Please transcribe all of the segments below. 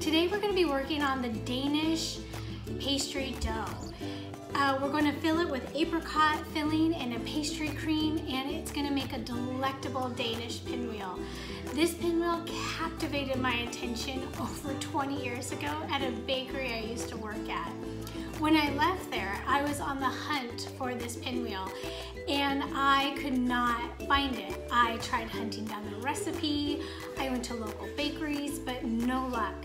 Today we're going to be working on the Danish pastry dough. Uh, we're going to fill it with apricot filling and a pastry cream and it's going to make a delectable Danish pinwheel. This pinwheel captivated my attention over 20 years ago at a bakery I used to work at. When I left there, I was on the hunt for this pinwheel and I could not find it. I tried hunting down the recipe, I went to local bakeries, but no luck.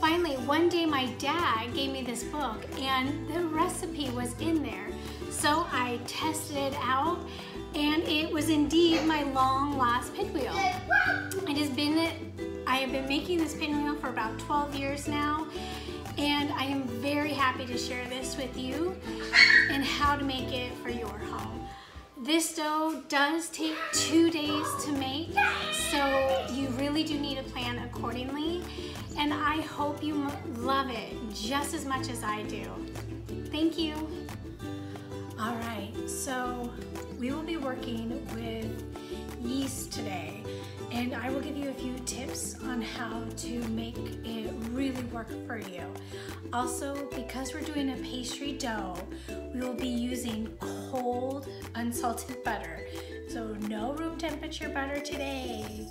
Finally, one day my dad gave me this book and the recipe was in there. So I tested it out and it was indeed my long lost pinwheel. It has been, I have been making this pinwheel for about 12 years now and I am very happy to share this with you and how to make it for your home. This dough does take two days to make, so you really do need to plan accordingly. And I hope you love it just as much as I do. Thank you. All right, so we will be working with yeast today and I will give you a few tips on how to make it really work for you. Also, because we're doing a pastry dough, we will be using cold, unsalted butter. So no room temperature butter today.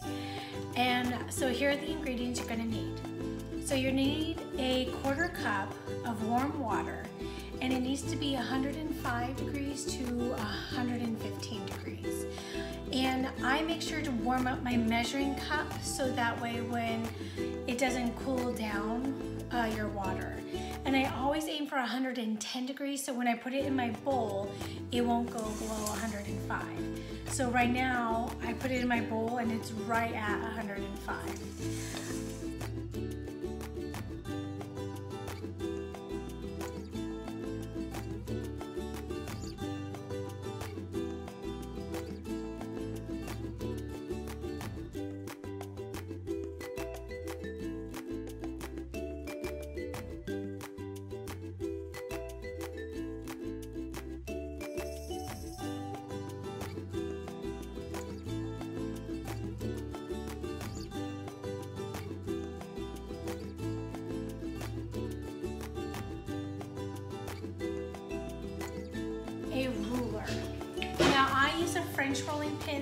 And so here are the ingredients you're gonna need. So you need a quarter cup of warm water and it needs to be 105 degrees to 115 degrees. And I make sure to warm up my measuring cup so that way when it doesn't cool down uh, your water. And I always aim for 110 degrees so when I put it in my bowl, it won't go below 105. So right now, I put it in my bowl and it's right at 105.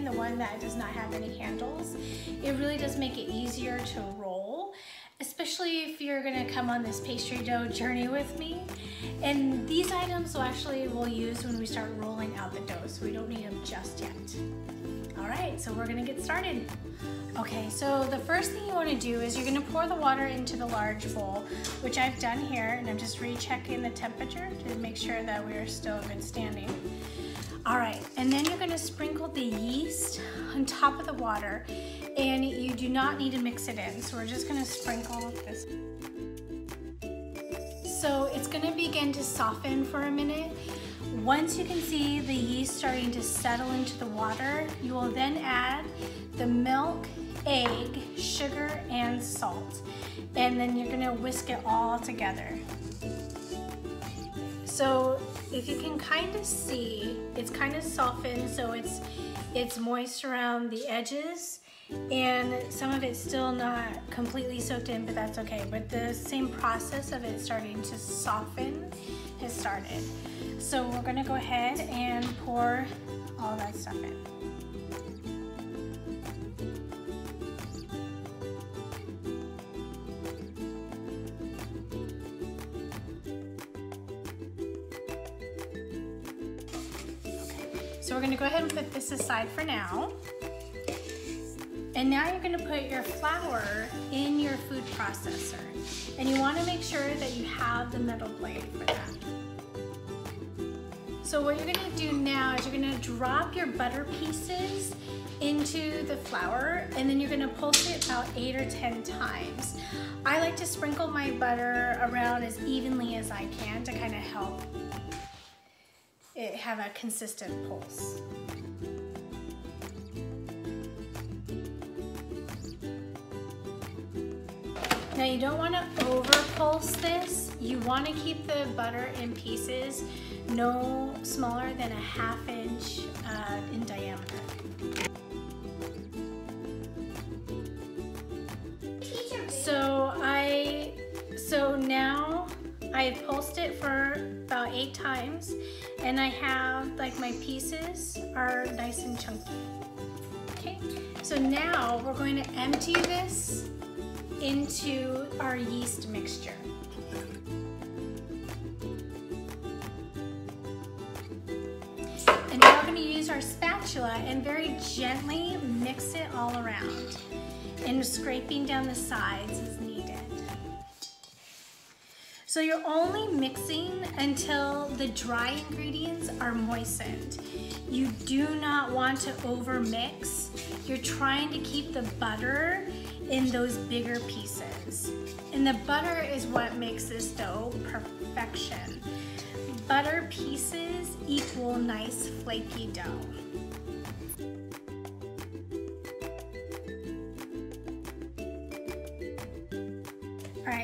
The one that does not have any handles. It really does make it easier to roll, especially if you're gonna come on this pastry dough journey with me. And these items will actually we'll use when we start rolling out the dough, so we don't need them just yet. All right, so we're gonna get started. Okay, so the first thing you wanna do is you're gonna pour the water into the large bowl, which I've done here, and I'm just rechecking the temperature to make sure that we are still good standing. All right, and then you're gonna sprinkle the yeast on top of the water, and you do not need to mix it in. So we're just gonna sprinkle this. So it's gonna begin to soften for a minute. Once you can see the yeast starting to settle into the water, you will then add the milk, egg, sugar, and salt. And then you're gonna whisk it all together. So if you can kind of see, it's kind of softened, so it's, it's moist around the edges and some of it's still not completely soaked in, but that's okay. But the same process of it starting to soften has started. So we're gonna go ahead and pour all that stuff in. So we're gonna go ahead and put this aside for now. And now you're gonna put your flour in your food processor. And you wanna make sure that you have the metal blade for that. So what you're gonna do now is you're gonna drop your butter pieces into the flour and then you're gonna pulse it about eight or 10 times. I like to sprinkle my butter around as evenly as I can to kind of help have a consistent pulse. Now you don't want to over pulse this. You want to keep the butter in pieces no smaller than a half inch uh, in diameter. So I So now I pulsed it for about eight times and I have like my pieces are nice and chunky. Okay, so now we're going to empty this into our yeast mixture. And now we're gonna use our spatula and very gently mix it all around and scraping down the sides as needed. So you're only mixing until the dry ingredients are moistened. You do not want to over mix. You're trying to keep the butter in those bigger pieces. And the butter is what makes this dough perfection. Butter pieces equal nice flaky dough.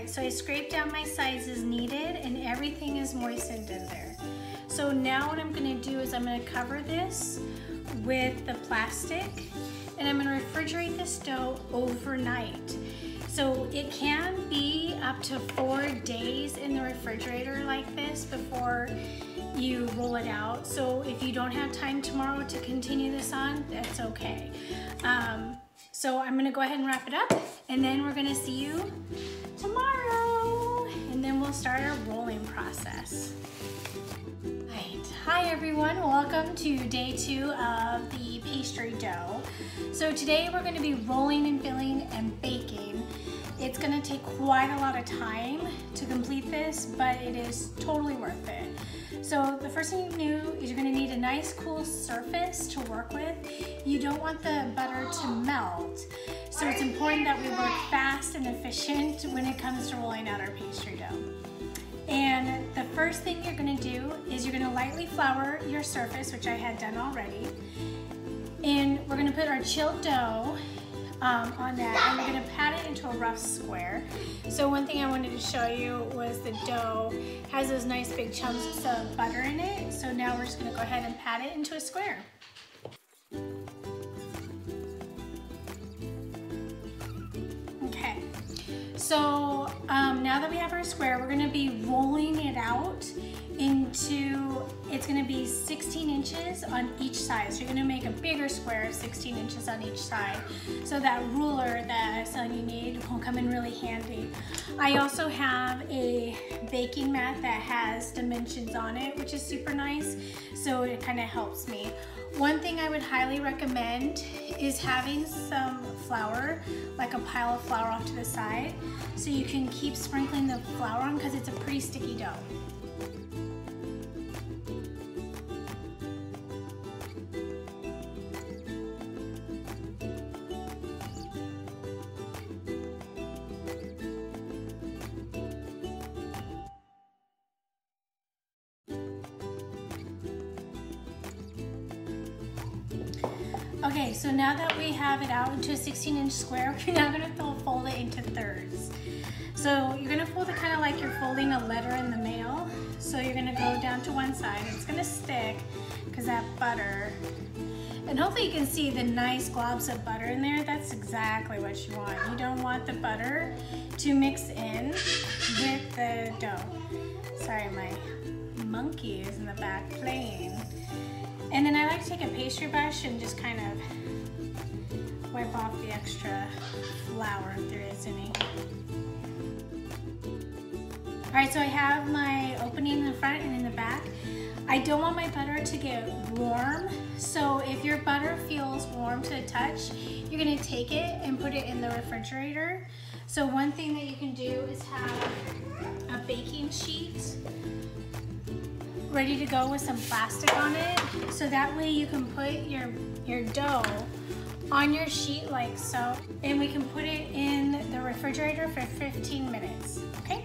Right, so I scraped down my sides as needed and everything is moistened in there. So now what I'm gonna do is I'm gonna cover this with the plastic and I'm gonna refrigerate this dough overnight. So it can be up to four days in the refrigerator like this before you roll it out. So if you don't have time tomorrow to continue this on, that's okay. Um, so I'm gonna go ahead and wrap it up and then we're gonna see you tomorrow. And then we'll start our rolling process. Hi everyone, welcome to day two of the pastry dough. So today we're going to be rolling and filling and baking. It's to take quite a lot of time to complete this, but it is totally worth it. So the first thing you do is you're to need a nice cool surface to work with. You don't want the butter to melt, so it's important that we work fast and efficient when it comes to rolling out our pastry dough. And the first thing you're gonna do is you're gonna lightly flour your surface, which I had done already. And we're gonna put our chilled dough um, on that and we're gonna pat it into a rough square. So one thing I wanted to show you was the dough has those nice big chunks of butter in it. So now we're just gonna go ahead and pat it into a square. Okay, so um, now that we have our square, we're gonna be rolling it out into, it's gonna be 16 inches on each side. So you're gonna make a bigger square of 16 inches on each side. So that ruler that I you need will come in really handy. I also have a baking mat that has dimensions on it, which is super nice. So it kind of helps me. One thing I would highly recommend is having some flour, like a pile of flour off to the side, so you can keep sprinkling the flour on because it's a pretty sticky so now that we have it out into a 16 inch square, we're now gonna fold it into thirds. So you're gonna fold it kind of like you're folding a letter in the mail. So you're gonna go down to one side. It's gonna stick because that butter, and hopefully you can see the nice globs of butter in there. That's exactly what you want. You don't want the butter to mix in with the dough. Sorry, my monkey is in the back playing. And then I like to take a pastry brush and just kind of off the extra flour if there is any. All right, so I have my opening in the front and in the back. I don't want my butter to get warm, so if your butter feels warm to the touch, you're gonna take it and put it in the refrigerator. So one thing that you can do is have a baking sheet ready to go with some plastic on it. So that way you can put your, your dough on your sheet like so. And we can put it in the refrigerator for 15 minutes, okay?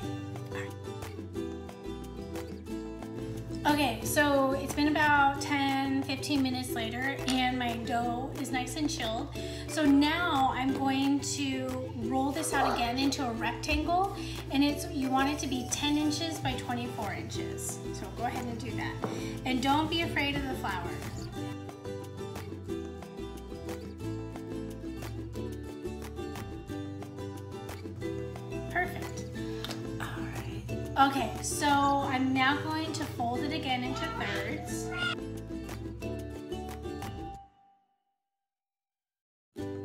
Okay, so it's been about 10, 15 minutes later and my dough is nice and chilled. So now I'm going to roll this out again into a rectangle and it's you want it to be 10 inches by 24 inches. So go ahead and do that. And don't be afraid of the flour. Okay, so I'm now going to fold it again into thirds.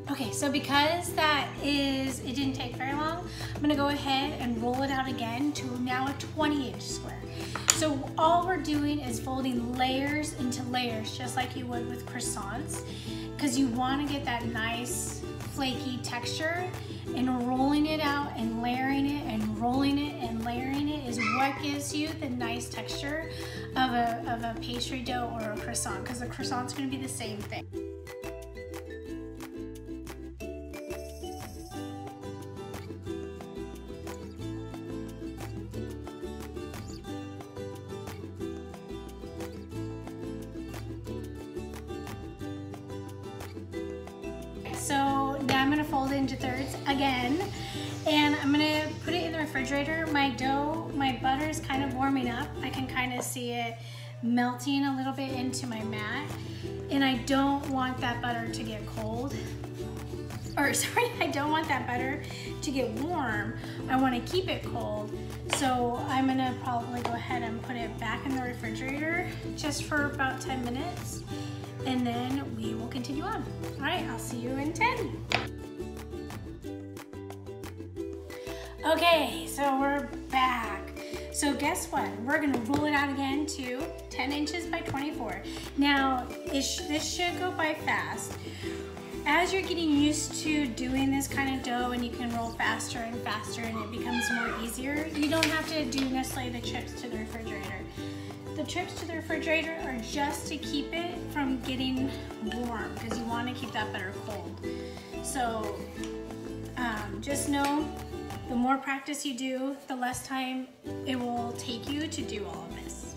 Okay, so because that is, it didn't take very long, I'm gonna go ahead and roll it out again to now a 20 inch square. So all we're doing is folding layers into layers, just like you would with croissants, because you wanna get that nice flaky texture and rolling it out and layering it and rolling it and layering it is what gives you the nice texture of a, of a pastry dough or a croissant because the croissant's gonna be the same thing. Kind of see it melting a little bit into my mat and I don't want that butter to get cold. Or sorry, I don't want that butter to get warm. I wanna keep it cold. So I'm gonna probably go ahead and put it back in the refrigerator just for about 10 minutes and then we will continue on. All right, I'll see you in 10. Okay, so we're back. So guess what? We're gonna roll it out again to 10 inches by 24. Now, this should go by fast. As you're getting used to doing this kind of dough and you can roll faster and faster and it becomes more easier, you don't have to do necessarily the trips to the refrigerator. The trips to the refrigerator are just to keep it from getting warm because you want to keep that butter cold. So um, just know the more practice you do, the less time it will take you to do all of this.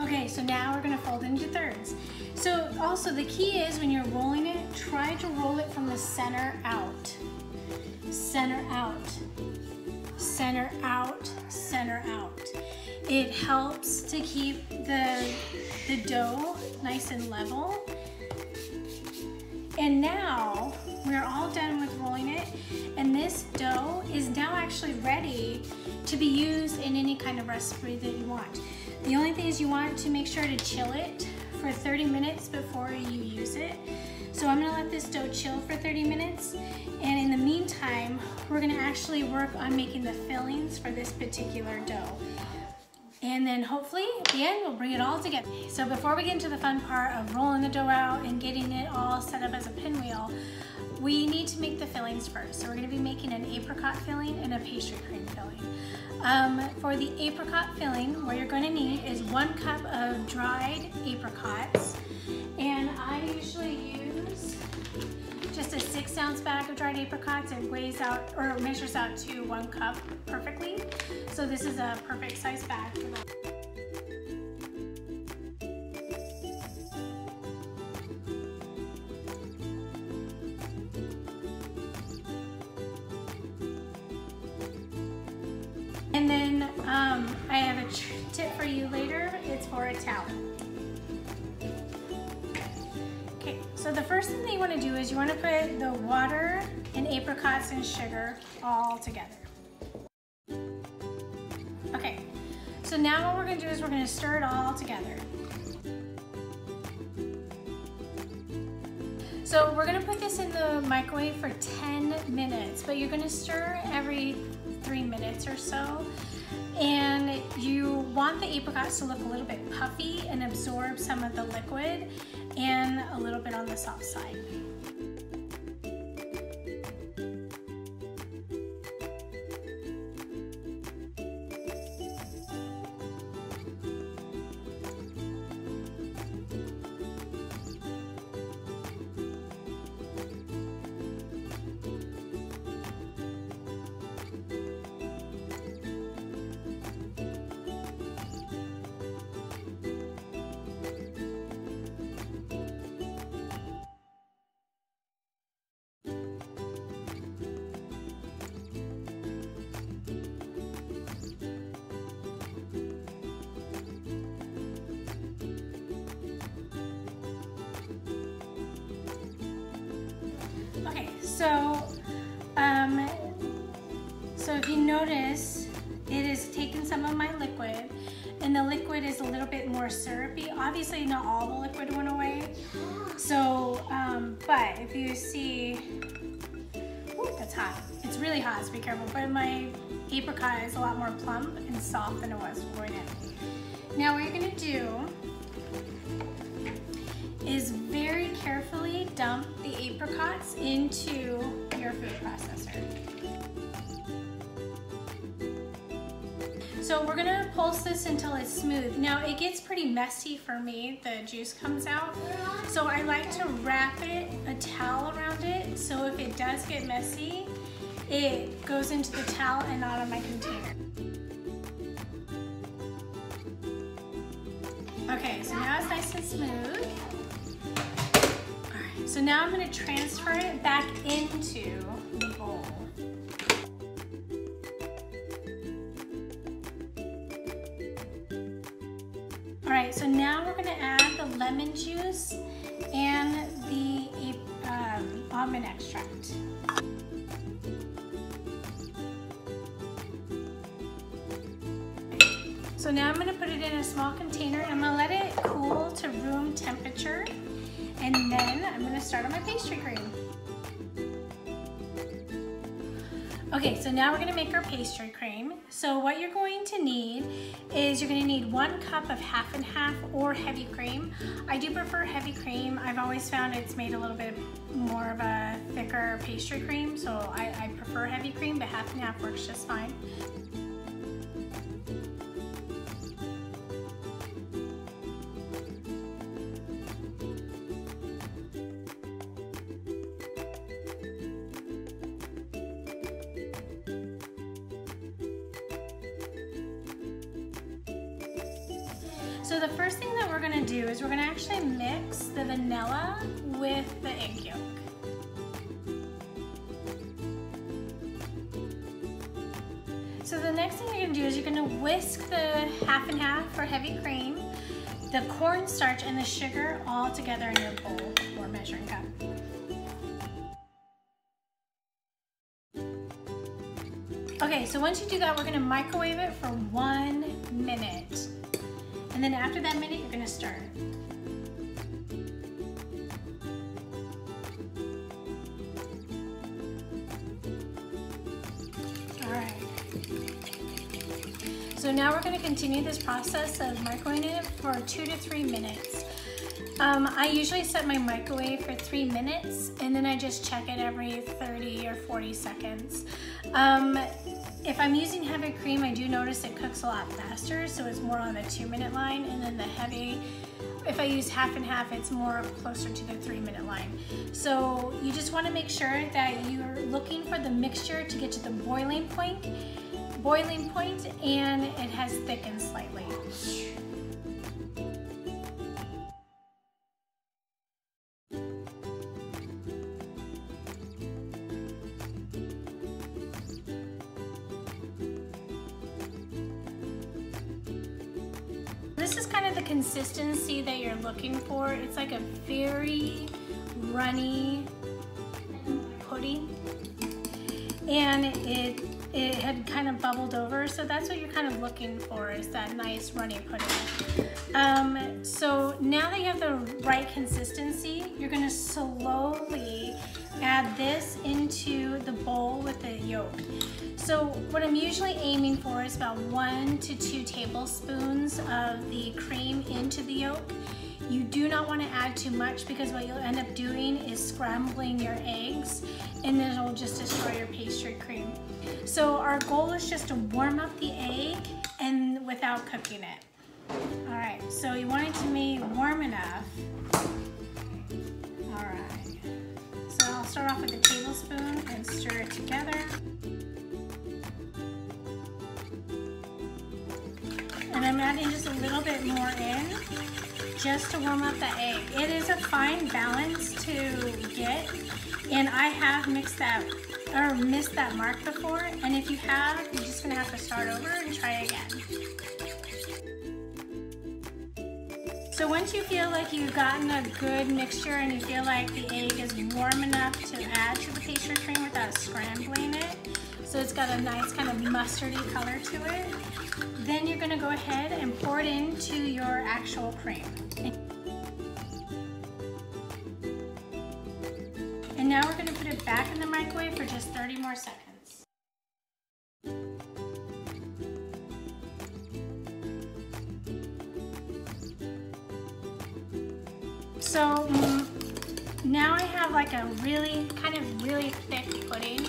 Okay, so now we're gonna fold into thirds. So also the key is when you're rolling it, try to roll it from the center out. Center out, center out, center out. It helps to keep the, the dough nice and level. And now we're all done with rolling it and this dough is now actually ready to be used in any kind of recipe that you want. The only thing is you want to make sure to chill it for 30 minutes before you use it. So I'm gonna let this dough chill for 30 minutes. And in the meantime, we're gonna actually work on making the fillings for this particular dough. And then hopefully at the end, we'll bring it all together. So before we get into the fun part of rolling the dough out and getting it all set up as a pinwheel, we need to make the fillings first. So we're gonna be making an apricot filling and a pastry cream filling. Um, for the apricot filling, what you're going to need is one cup of dried apricots. And I usually use just a six ounce bag of dried apricots. It weighs out or measures out to one cup perfectly. So this is a perfect size bag you want to to put the water and apricots and sugar all together. Okay, so now what we're going to do is we're going to stir it all together. So we're gonna put this in the microwave for 10 minutes, but you're gonna stir every three minutes or so. And you want the apricots to look a little bit puffy and absorb some of the liquid and a little bit on the soft side. So if you notice, it has taken some of my liquid and the liquid is a little bit more syrupy. Obviously not all the liquid went away. So, um, but if you see, ooh, that's hot. It's really hot, so be careful. But my apricot is a lot more plump and soft than it was going in. Now what you're gonna do is very carefully dump the apricots into your food processor. So we're gonna pulse this until it's smooth. Now it gets pretty messy for me, the juice comes out. So I like to wrap it, a towel around it, so if it does get messy, it goes into the towel and not on my container. Okay, so now it's nice and smooth. All right, so now I'm gonna transfer it back into the right, so now we're gonna add the lemon juice and the um, almond extract. So now I'm gonna put it in a small container and I'm gonna let it cool to room temperature and then I'm gonna start on my pastry cream. Okay, so now we're gonna make our pastry cream. So what you're going you're gonna need one cup of half and half or heavy cream. I do prefer heavy cream. I've always found it's made a little bit more of a thicker pastry cream, so I, I prefer heavy cream, but half and half works just fine. So the first thing that we're gonna do is we're gonna actually mix the vanilla with the egg yolk. So the next thing you're gonna do is you're gonna whisk the half and half for heavy cream, the cornstarch and the sugar all together in your bowl or measuring cup. Okay, so once you do that, we're gonna microwave it for one. And then after that minute, you're gonna stir. All right. So now we're gonna continue this process of microwaving it for two to three minutes. Um, I usually set my microwave for three minutes and then I just check it every 30 or 40 seconds. Um, if I'm using heavy cream, I do notice it cooks a lot faster, so it's more on the two minute line, and then the heavy, if I use half and half, it's more closer to the three minute line. So you just wanna make sure that you're looking for the mixture to get to the boiling point, boiling point, and it has thickened slightly. Over, so that's what you're kind of looking for is that nice runny pudding. Um, so now that you have the right consistency, you're gonna slowly add this into the bowl with the yolk. So what I'm usually aiming for is about one to two tablespoons of the cream into the yolk. You do not want to add too much because what you'll end up doing is scrambling your eggs and then it'll just destroy your pastry cream. So our goal is just to warm up the egg and without cooking it. All right, so you want it to be warm enough. All right, so I'll start off with a tablespoon and stir it together. And I'm adding just a little bit more in just to warm up the egg. It is a fine balance to get and I have mixed that or missed that mark before and if you have, you're just gonna have to start over and try again. So once you feel like you've gotten a good mixture and you feel like the egg is warm enough to add to the pastry cream without scrambling it, so it's got a nice kind of mustardy color to it, then you're gonna go ahead and pour it into your actual cream. And now we're gonna back in the microwave for just 30 more seconds. So mm, now I have like a really, kind of really thick pudding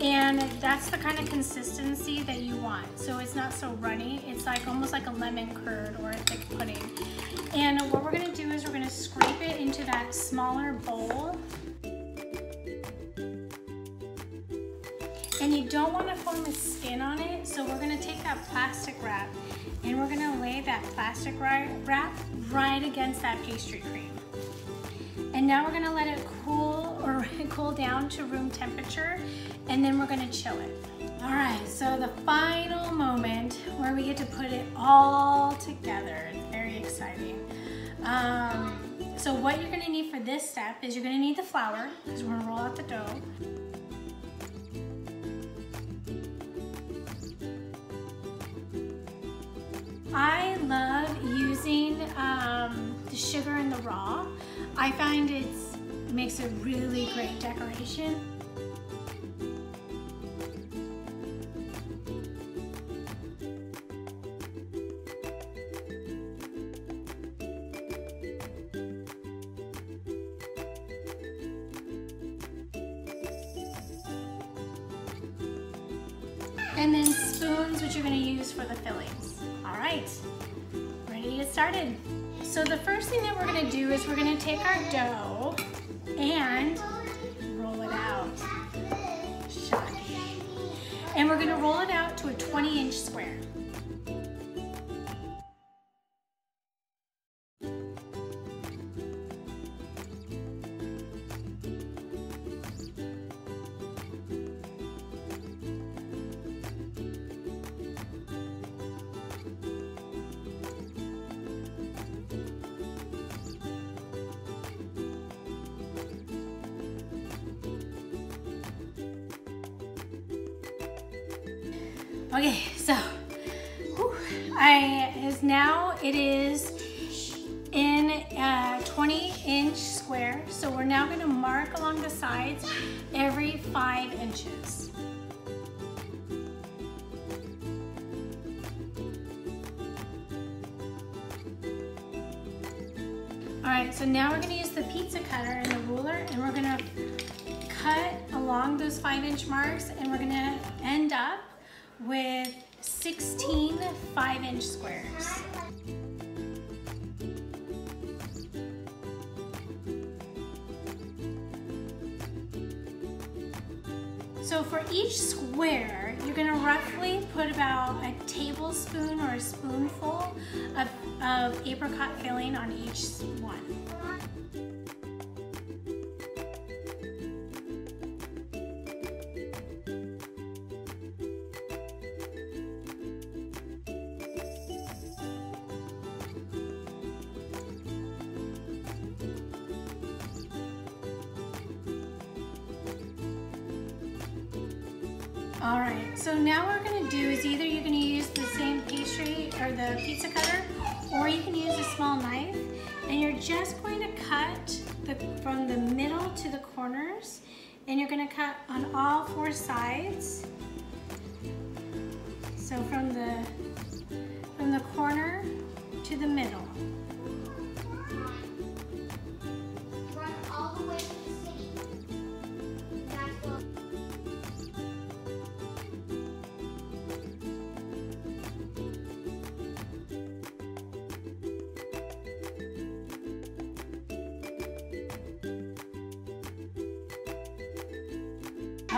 and that's the kind of consistency that you want. So it's not so runny. It's like almost like a lemon curd or a thick pudding. And what we're gonna do is we're gonna scrape it into that smaller bowl. And you don't wanna form a skin on it, so we're gonna take that plastic wrap and we're gonna lay that plastic wrap right against that pastry cream. And now we're gonna let it cool or cool down to room temperature and then we're gonna chill it. All right, so the final moment where we get to put it all together. It's very exciting. Um, so what you're gonna need for this step is you're gonna need the flour because we're gonna roll out the dough. I love using um, the sugar in the raw. I find it makes a really great decoration. Take our dough and roll it out. And we're gonna roll it out to a 20 inch square. So now we're gonna use the pizza cutter and the ruler and we're gonna cut along those five inch marks and we're gonna end up with 16 five inch squares. So for each square, you're gonna roughly put about a tablespoon or a spoonful of, of apricot filling on each one.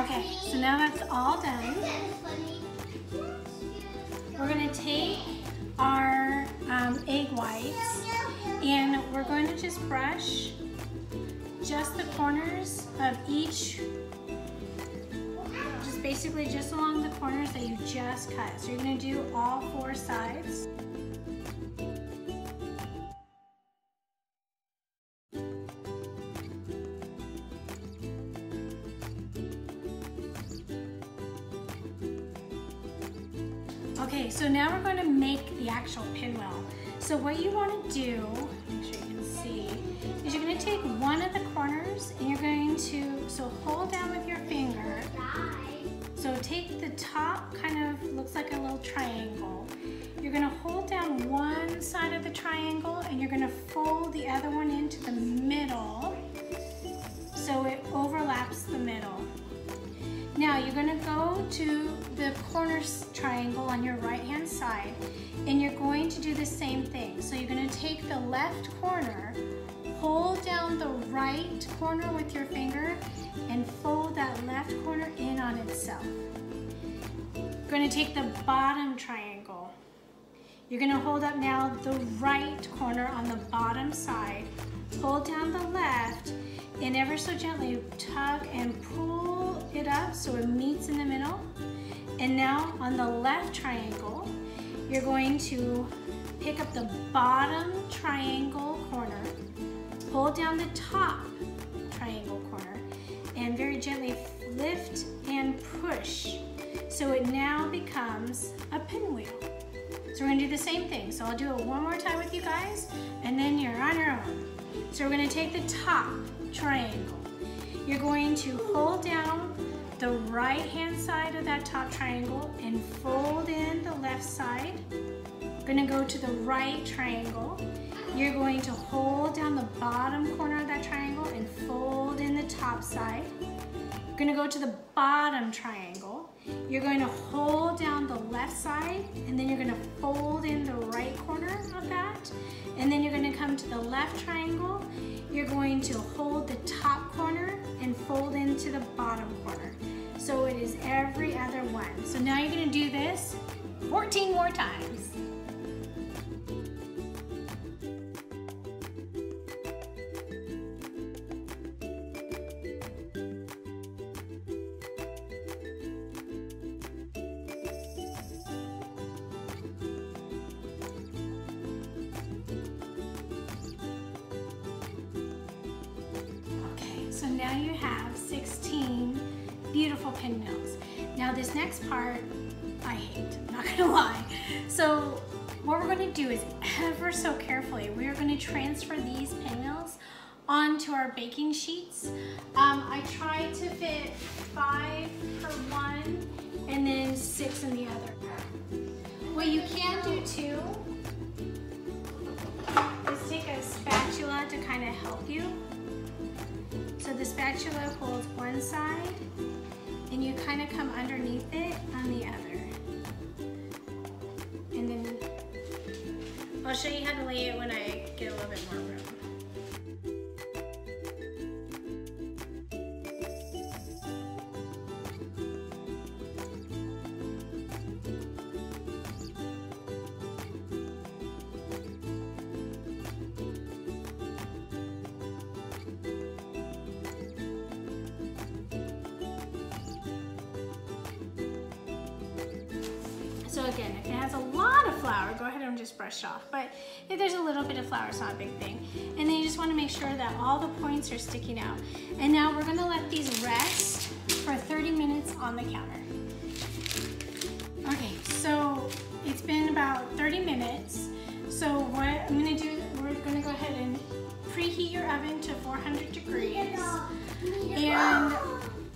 Okay, so now that's all done. We're gonna take our um, egg whites and we're going to just brush just the corners of each, just basically just along the corners that you just cut. So you're gonna do all four sides. Okay, so now we're gonna make the actual pinwheel. So what you wanna do, make sure you can see, is you're gonna take one of the corners and you're going to, so hold down with your finger. So take the top, kind of looks like a little triangle. You're gonna hold down one side of the triangle and you're gonna fold the other one into the middle so it overlaps the middle. Now you're gonna go to the corner triangle on your right hand side and you're going to do the same thing. So you're gonna take the left corner, hold down the right corner with your finger and fold that left corner in on itself. You're gonna take the bottom triangle. You're gonna hold up now the right corner on the bottom side, hold down the left and ever so gently tug and pull it up so it meets in the middle. And now on the left triangle, you're going to pick up the bottom triangle corner, pull down the top triangle corner, and very gently lift and push. So it now becomes a pinwheel. So we're gonna do the same thing. So I'll do it one more time with you guys, and then you're on your own. So we're gonna take the top triangle. You're going to hold down the right hand side of that top triangle and fold in the left side. You're gonna go to the right triangle. You're going to hold down the bottom corner of that triangle and fold in the top side. You're gonna go to the bottom triangle. You're going to hold down the left side and then you're gonna fold in the right corner of that. And then you're gonna come to the left triangle you're going to hold the top corner and fold into the bottom corner. So it is every other one. So now you're gonna do this 14 more times. So now you have 16 beautiful pinwheels. Now this next part, I hate, not gonna lie. So what we're gonna do is ever so carefully, we are gonna transfer these pinwheels onto our baking sheets. Um, I tried to fit five for one and then six in the other. What you can do too is take a spatula to kind of help you. So the spatula holds kind of come underneath it on the other. And then I'll show you how to lay it when I get a little bit more room. It's not a big thing. And then you just wanna make sure that all the points are sticking out. And now we're gonna let these rest for 30 minutes on the counter. Okay, so it's been about 30 minutes. So what I'm gonna do, we're gonna go ahead and preheat your oven to 400 degrees. And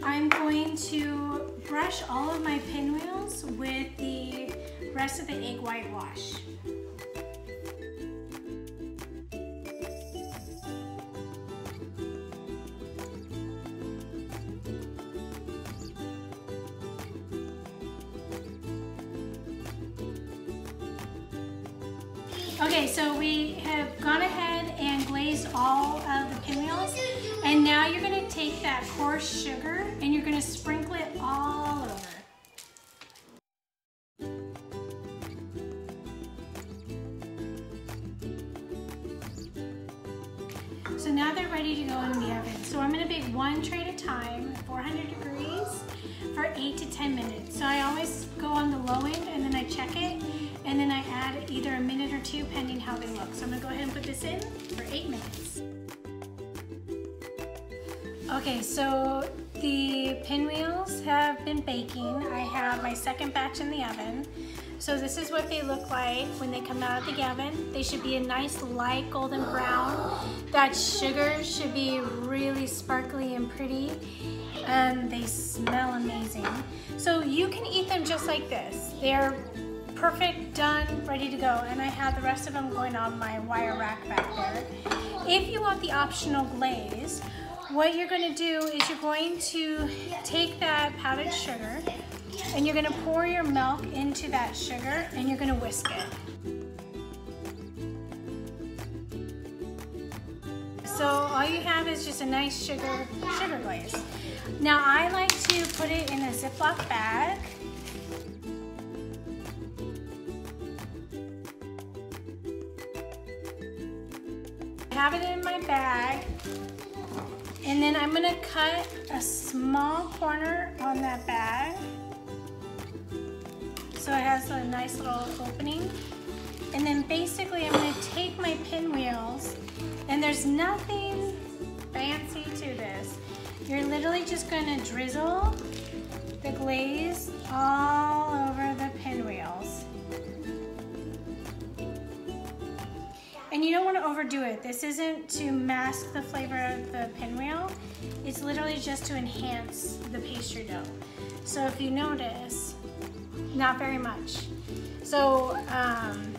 I'm going to brush all of my pinwheels with the rest of the egg whitewash. Okay, so we have gone ahead and glazed all of the pinwheels. And now you're gonna take that coarse sugar and you're gonna sprinkle second batch in the oven. So this is what they look like when they come out of the oven. They should be a nice light golden brown. That sugar should be really sparkly and pretty. And they smell amazing. So you can eat them just like this. They're perfect, done, ready to go. And I have the rest of them going on my wire rack back there. If you want the optional glaze, what you're gonna do is you're going to take that powdered sugar and you're gonna pour your milk into that sugar and you're gonna whisk it. So all you have is just a nice sugar, sugar glaze. Now I like to put it in a Ziploc bag have it in my bag and then I'm gonna cut a small corner on that bag so it has a nice little opening. And then basically I'm gonna take my pinwheels and there's nothing fancy to this. You're literally just gonna drizzle the glaze all over the pinwheels. And you don't want to overdo it. This isn't to mask the flavor of the pinwheel. It's literally just to enhance the pastry dough. So if you notice, not very much. So um,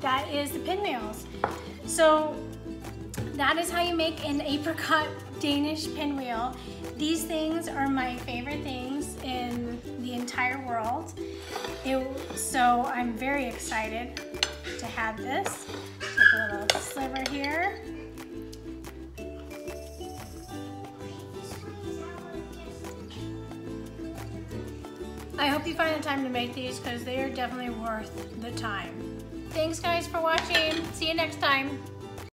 that is the pinwheels. So that is how you make an apricot Danish pinwheel. These things are my favorite things in the entire world. It, so I'm very excited to have this. Take a little sliver here. I hope you find the time to make these because they are definitely worth the time. Thanks guys for watching. See you next time.